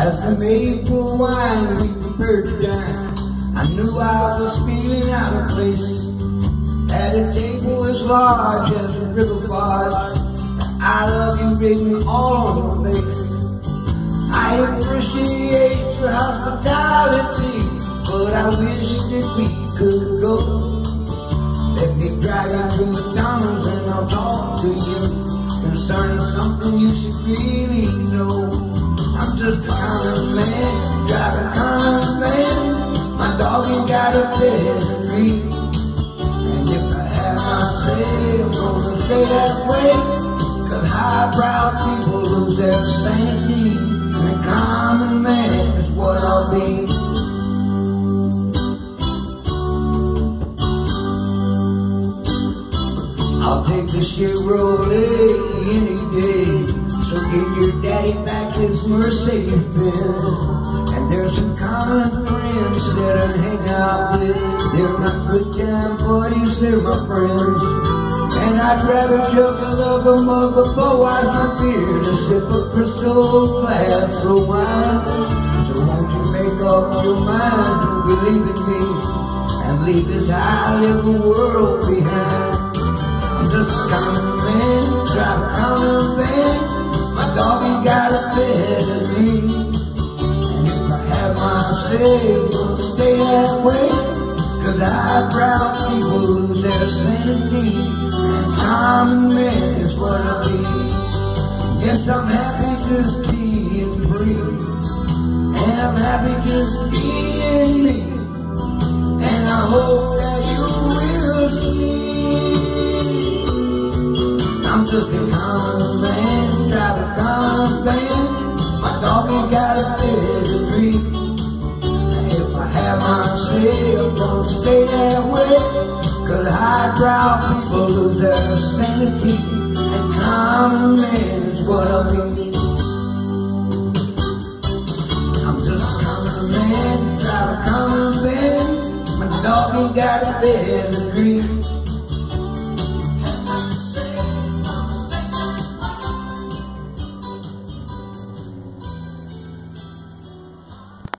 I made for wine, we prepared to dine. I knew I was feeling out of place. At a table as large as a river barge, I love you written all on your face. I appreciate your hospitality, but I wish that we could go. Let me drive you to McDonald's And if I have my say, I'm gonna stay that way. Cause highbrow people lose their sanity. And a common man is what I'll be. I'll take the Chevrolet any day. So give your daddy back his Mercedes Benz. And there's some common I hang out with. They're not good time buddies, they're my friends. And I'd rather chug a lug a mug of Budweiser beer to sip a crystal glass of wine. So won't you make up your mind to believe in me and leave this high-level world behind? Will stay that way. Cause highbrow people lose their sanity. And common man is what I be. Yes, I'm happy just being free. And I'm happy just being I'm gonna stay that way. Cause highbrow people lose their sanity. And common man is what I mean. I'm just a common man, drive a common van. My dog ain't got a pedigree.